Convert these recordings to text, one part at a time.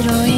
quiero.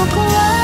我过了